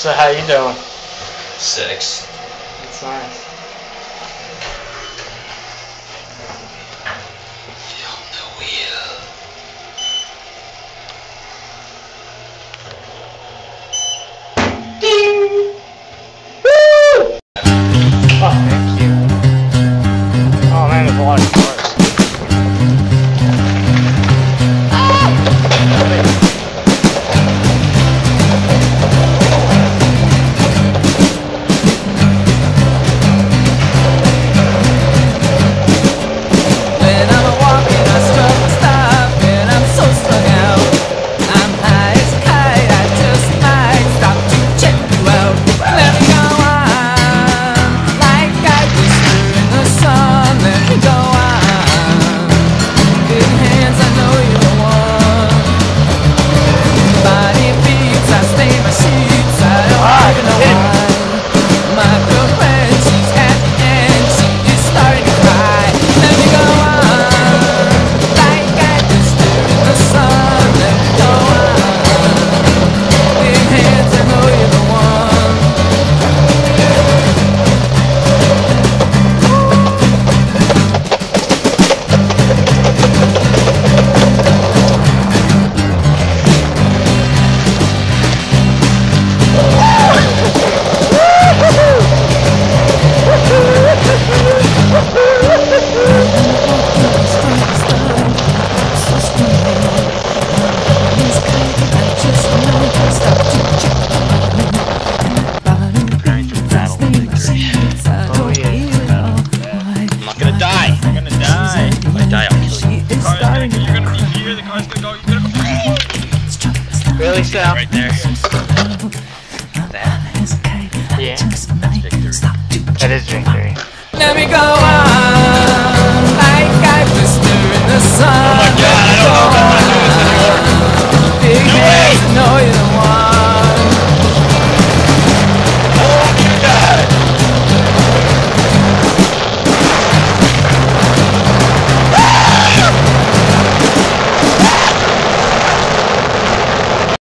So how you doing? Six. That's nice. Billy Sal. Right there. that. Yeah. That's victory. That is victory. Let me go on.